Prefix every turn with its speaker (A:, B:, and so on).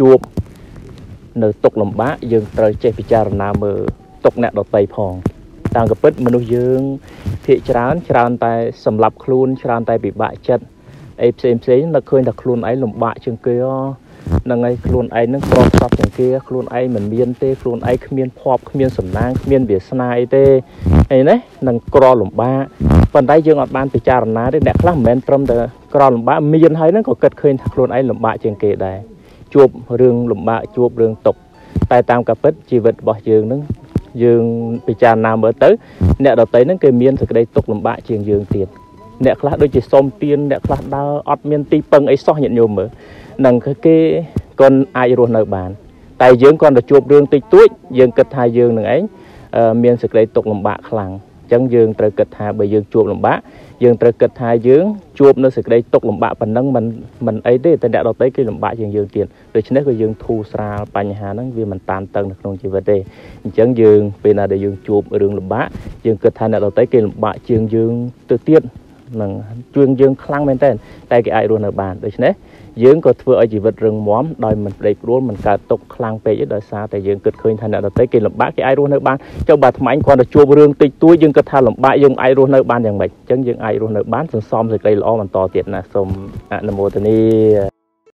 A: ជួបនៅទុកលំបាកយើងត្រូវចេះពិចារណាមើលទុកអ្នកដតីផងតាមកពិតមនុស្សយើងភាកច្រើនច្រើនតែសម្លាប់ខ្លួនច្រើនតែពិបាកចិត្តអីផ្សេងផ្សេងនឹកឃើញថាខ្លួនឯងលំបាកជាងគេហ្នឹងហើយខ្លួនឯងនឹងប្រកបជាងគេខ្លួនឯងមិនមានទេខ្លួនឯងគ្មានភ័ព្វគ្មានសំណាងគ្មានវាសនាអីទេអីណានឹងក្រលំបាកប៉ុន្តែយើងអត់បានពិចារណាទេអ្នកខ្លះមិនមែនត្រឹមតែក្រលំបាកមានហើយហ្នឹងក៏គិតឃើញថាខ្លួនឯងលំបាកជាងគេដែរ ជួបរឿងលំបាកជួបរឿងຕົកតែតាមការពិតជីវិតរបស់យើងនឹងយើងពិចារណាមើលទៅ អ្នកដតីហ្នឹងគេមានសេចក្តីទុកលំបាកជាងយើងទៀតអ្នកខ្លះដូចជាសុំទៀនអ្នកខ្លះដើរអត់មានទីពឹងអីសោះញាតិញោមមើលនឹងគេគាត់អាចរស់នៅបាន តែយើងគាត់ទៅជួបរឿងតិចតួចយើងគិតថាយើងនឹងឯងមានសេចក្តីទុកលំបាកខ្លាំងអញ្ចឹងយើងត្រូវគិតថាបើយើងជួបលំបាកយើងត្រូវគិតថាយើងជួបនៅសេចក្តីទុកលំបាកប៉ុណ្ណឹងមិនមិនអីទេតែអ្នកដទៃគេលំបាកជាងយើងទៀតដូច្នេះក៏យើងធូរស្រាលបញ្ហាហ្នឹងវាមិនតានតឹងនៅក្នុងជីវិតទេអញ្ចឹងយើងពេលណាដែលយើងជួបរឿងលំបាកយើងគិតថាអ្នកដទៃគេលំបាកជាងយើងទៅទៀត នឹងជួយយើងខ្លាំងមែនតើតែគេអាចរស់នៅបានដូច្នេះយើងក៏ធ្វើឲ្យជីវិតរឹងមាំដោយមិនប្តេជ្រួលមិនកើតទុកខ្លាំងពេកទេដោយសារតែយើងគិតឃើញថាអ្នកដទៃគេលំបាកគេអាចរស់នៅបានចុះបើថ្មគ្រាន់តែជួបរឿងតិចតួចយើងគិតថាលំបាកយើងអាចរស់នៅបានយ៉ាងម៉េចអញ្ចឹងយើងអាចរស់នៅបានសន្សំសេចក្តីល្អបន្តទៀតណាសូមអនុមោទនា